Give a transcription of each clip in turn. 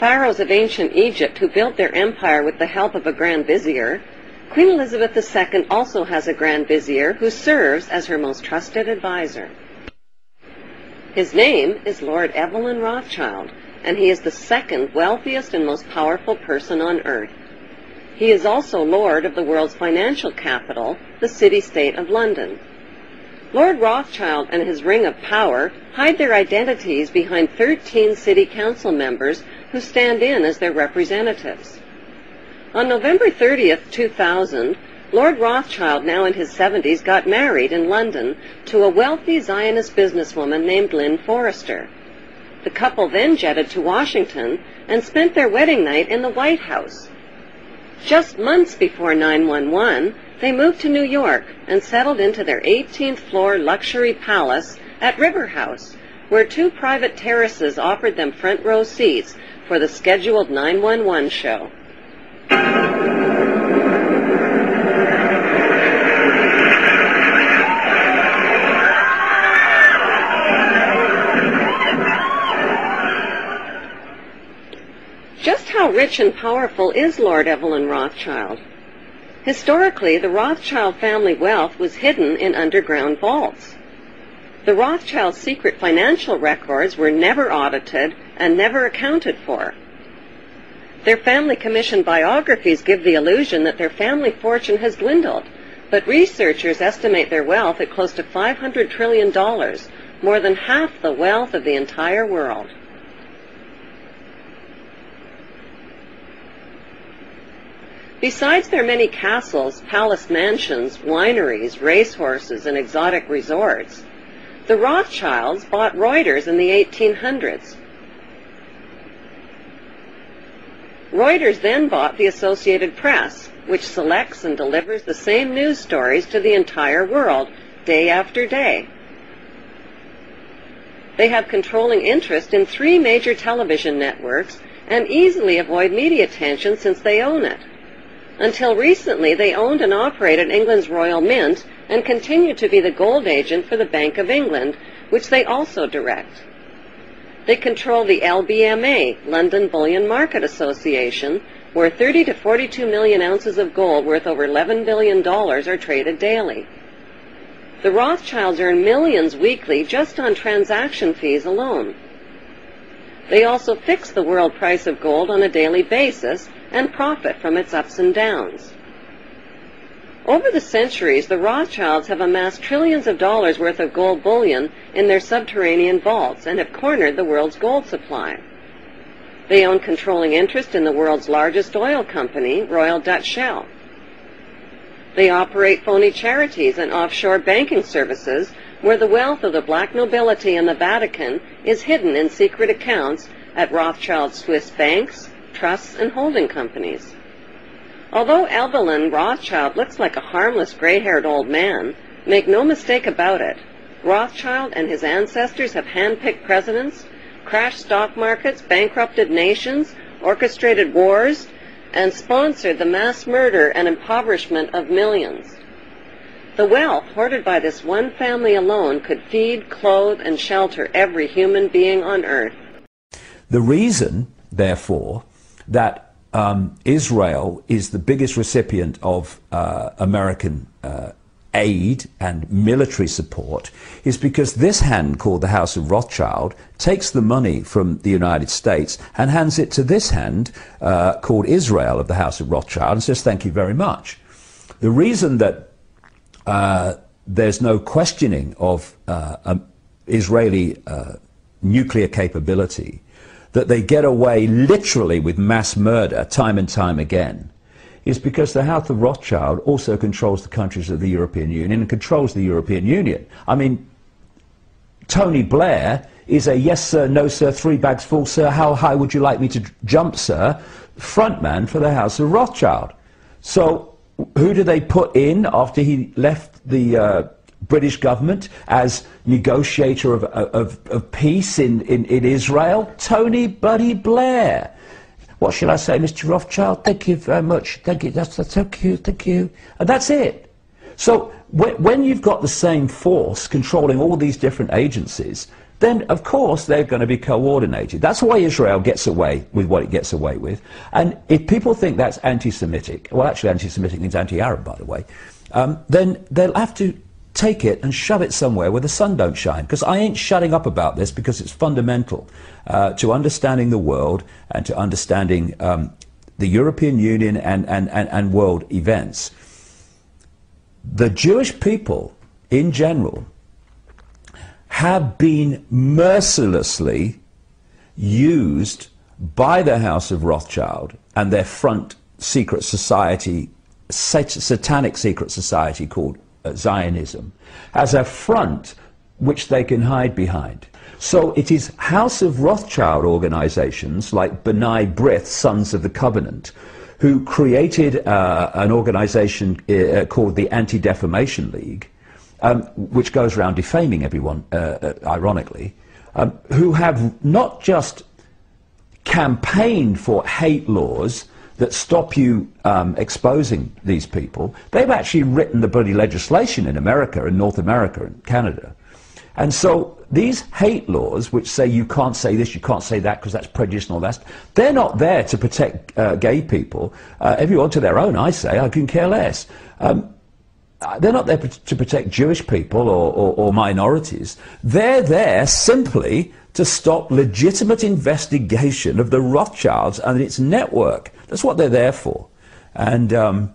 pharaohs of ancient Egypt who built their empire with the help of a grand vizier, Queen Elizabeth II also has a grand vizier who serves as her most trusted advisor. His name is Lord Evelyn Rothschild, and he is the second wealthiest and most powerful person on earth. He is also Lord of the world's financial capital, the city-state of London. Lord Rothschild and his ring of power hide their identities behind 13 city council members who stand in as their representatives. On November 30th, 2000, Lord Rothschild, now in his 70s, got married in London to a wealthy Zionist businesswoman named Lynn Forester. The couple then jetted to Washington and spent their wedding night in the White House. Just months before 911, they moved to New York and settled into their 18th floor luxury palace at River House, where two private terraces offered them front row seats for the scheduled 911 show. Just how rich and powerful is Lord Evelyn Rothschild? Historically, the Rothschild family wealth was hidden in underground vaults. The Rothschild secret financial records were never audited and never accounted for. Their family commissioned biographies give the illusion that their family fortune has dwindled, but researchers estimate their wealth at close to $500 trillion, more than half the wealth of the entire world. Besides their many castles, palace mansions, wineries, racehorses, and exotic resorts, the Rothschilds bought Reuters in the 1800s. Reuters then bought the Associated Press, which selects and delivers the same news stories to the entire world, day after day. They have controlling interest in three major television networks and easily avoid media attention since they own it. Until recently, they owned and operated England's Royal Mint and continue to be the gold agent for the Bank of England, which they also direct. They control the LBMA, London Bullion Market Association, where 30 to 42 million ounces of gold worth over $11 billion are traded daily. The Rothschilds earn millions weekly just on transaction fees alone. They also fix the world price of gold on a daily basis and profit from its ups and downs. Over the centuries, the Rothschilds have amassed trillions of dollars worth of gold bullion in their subterranean vaults and have cornered the world's gold supply. They own controlling interest in the world's largest oil company, Royal Dutch Shell. They operate phony charities and offshore banking services where the wealth of the black nobility and the Vatican is hidden in secret accounts at Rothschild Swiss banks, trusts, and holding companies. Although Evelyn Rothschild looks like a harmless gray-haired old man, make no mistake about it, Rothschild and his ancestors have handpicked presidents, crashed stock markets, bankrupted nations, orchestrated wars, and sponsored the mass murder and impoverishment of millions. The wealth hoarded by this one family alone could feed, clothe, and shelter every human being on earth. The reason, therefore, that um, Israel is the biggest recipient of uh, American uh, aid and military support is because this hand called the House of Rothschild takes the money from the United States and hands it to this hand uh, called Israel of the House of Rothschild and says thank you very much. The reason that uh, there's no questioning of uh, um, Israeli uh, nuclear capability that they get away literally with mass murder time and time again is because the House of Rothschild also controls the countries of the European Union and controls the European Union. I mean, Tony Blair is a yes sir, no sir, three bags full sir, how high would you like me to jump sir, frontman for the House of Rothschild. So who do they put in after he left the uh, British government as negotiator of, of, of peace in, in, in Israel? Tony Buddy Blair. What shall I say, Mr. Rothschild? Thank you very much. Thank you. That's, that's thank. Thank you. And that's it. So when you've got the same force controlling all these different agencies, then of course they're going to be coordinated. That's why Israel gets away with what it gets away with. And if people think that's anti-Semitic, well, actually anti-Semitic means anti-Arab, by the way, um, then they'll have to take it and shove it somewhere where the sun don't shine. Because I ain't shutting up about this because it's fundamental uh, to understanding the world and to understanding um, the European Union and, and, and, and world events. The Jewish people in general have been mercilessly used by the House of Rothschild and their front secret society, satanic secret society called Zionism, as a front which they can hide behind. So it is House of Rothschild organizations like B'nai B'rith, Sons of the Covenant, who created uh, an organization uh, called the Anti-Defamation League, um, which goes around defaming everyone, uh, uh, ironically, um, who have not just campaigned for hate laws that stop you um, exposing these people, they've actually written the bloody legislation in America, in North America, and Canada. And so these hate laws, which say you can't say this, you can't say that because that's prejudice and all that, they're not there to protect uh, gay people. Uh, everyone to their own, I say. I can care less. Um, uh, they're not there to protect Jewish people or, or, or, minorities. They're there simply to stop legitimate investigation of the Rothschilds and its network. That's what they're there for. And um,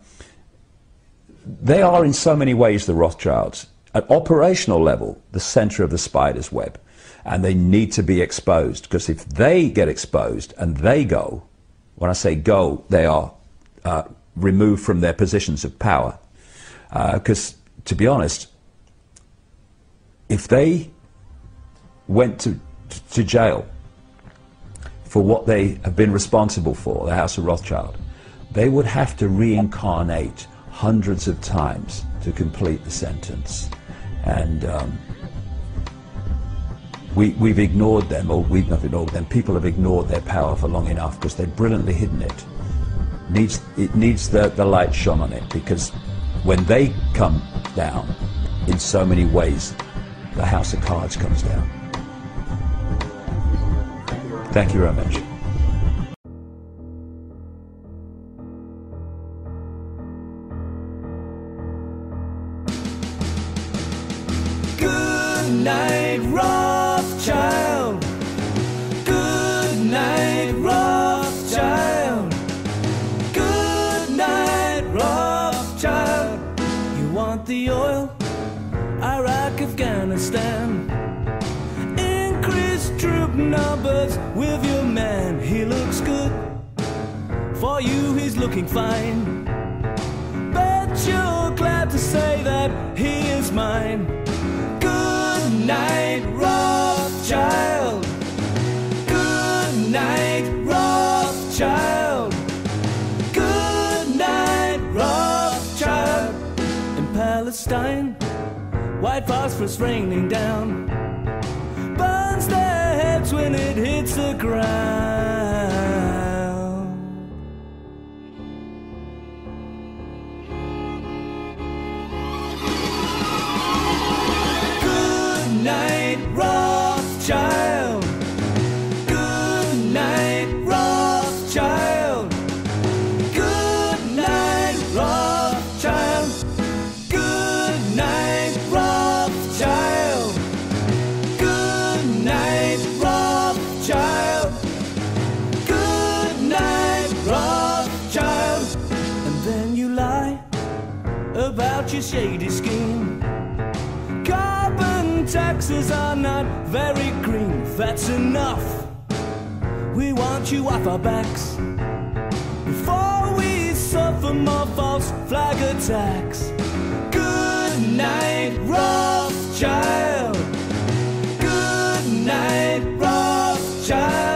they are, in so many ways, the Rothschilds. At operational level, the center of the spider's web. And they need to be exposed because if they get exposed and they go, when I say go, they are uh, removed from their positions of power because, uh, to be honest, if they went to, to jail for what they have been responsible for, the House of Rothschild, they would have to reincarnate hundreds of times to complete the sentence. And um, we, we've ignored them, or we've not ignored them, people have ignored their power for long enough because they've brilliantly hidden it. Needs, it needs the, the light shone on it because when they come down, in so many ways, the house of cards comes down. Thank you very much. Good night, Rothschild. Good night, Rothschild. Good night, Rothschild. You want the oil? Iraq, Afghanistan. Numbers with your man. He looks good. For you, he's looking fine. Bet you're glad to say that he is mine. Good night, Rothschild. Good night, Rothschild. Good night. In Palestine, white phosphorus raining down. When it hits the ground. Taxes are not very green. That's enough. We want you off our backs before we suffer more false flag attacks. Good night, Rothschild. Good night, Rothschild.